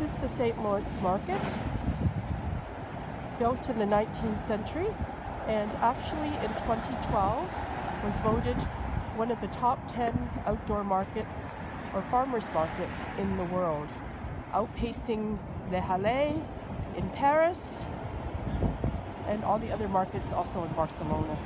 This is the St. Lawrence Market, built in the 19th century and actually in 2012 was voted one of the top 10 outdoor markets or farmers markets in the world, outpacing Les Halles in Paris and all the other markets also in Barcelona.